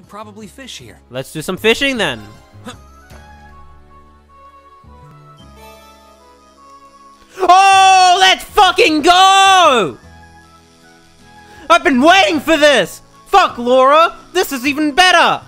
could probably fish here. Let's do some fishing then. oh, let's fucking go! I've been waiting for this! Fuck, Laura! This is even better!